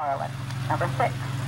Garland, number six.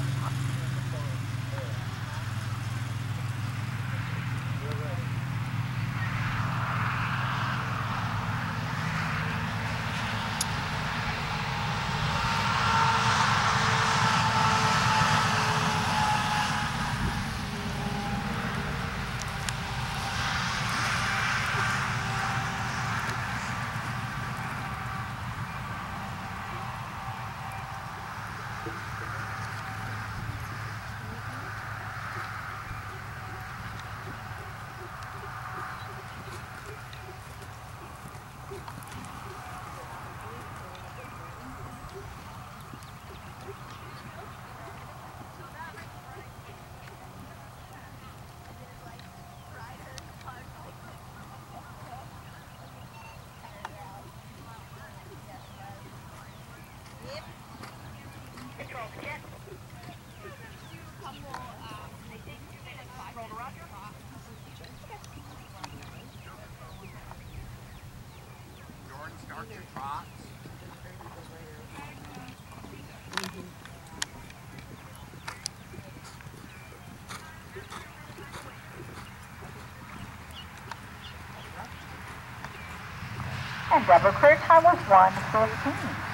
And Deborah time was 115.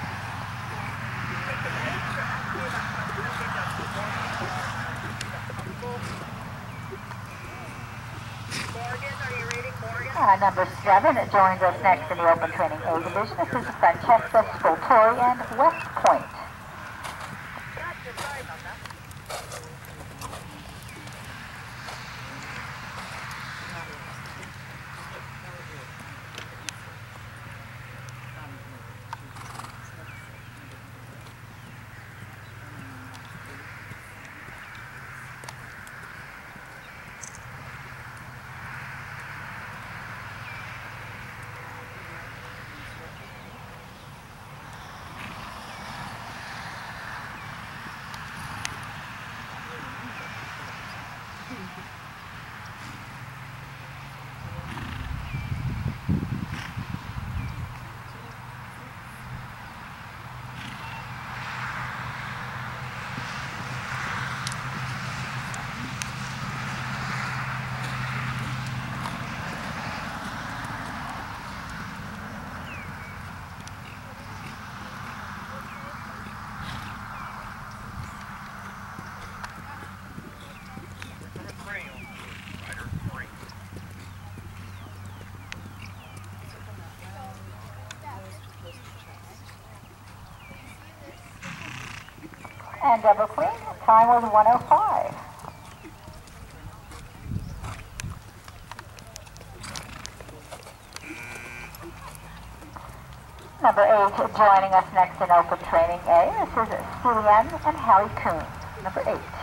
Uh, number seven joins us next in the open training A division. This is Francesca Scultori and West Point. And Deborah Queen, time was 105. Number eight joining us next in open training A. This is Sulian and Hallie Coon. Number eight.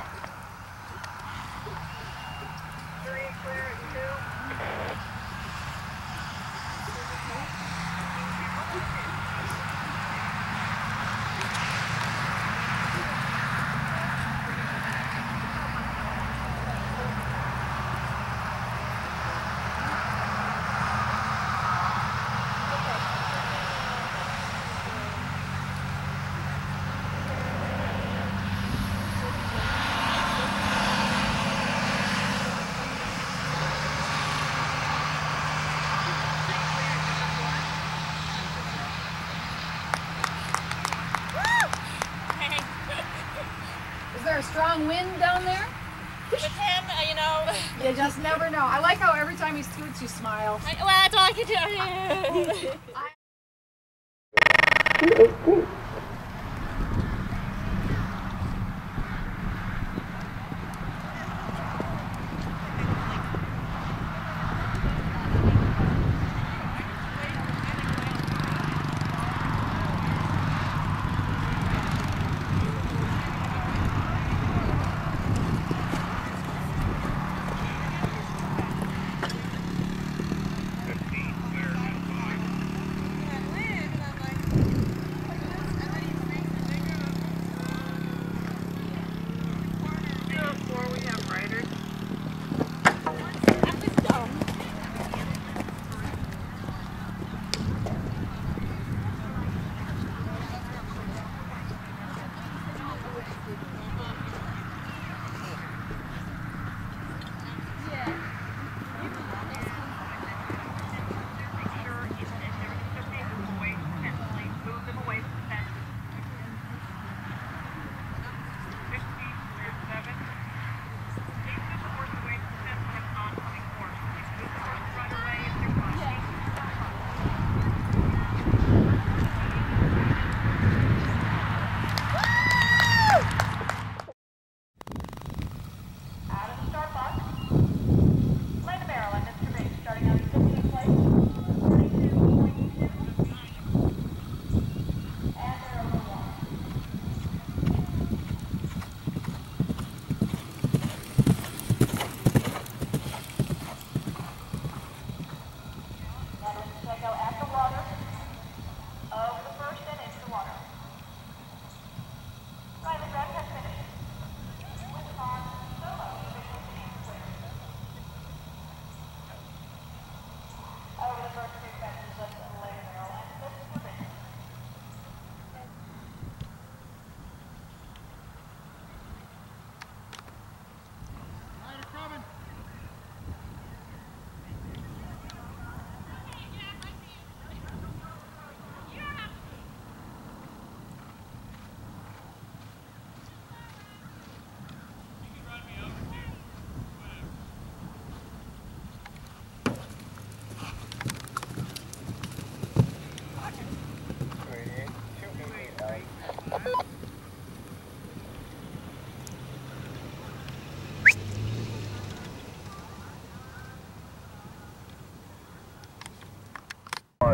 Is there a strong wind down there? With him, uh, you know, You just never know. I like how every time he scoots, you smile. I, well, that's all I can do.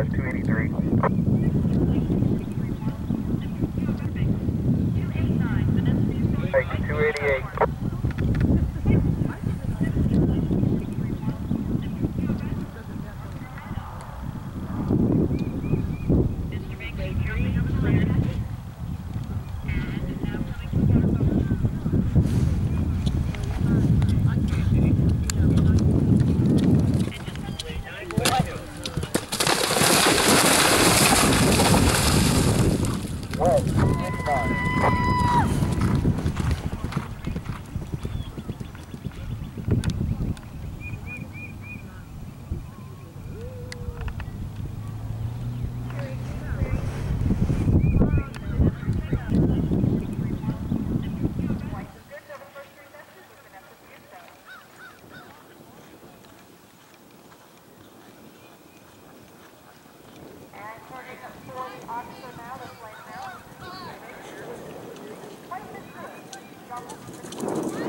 5, 283. Take 288. West, 289. Thank you.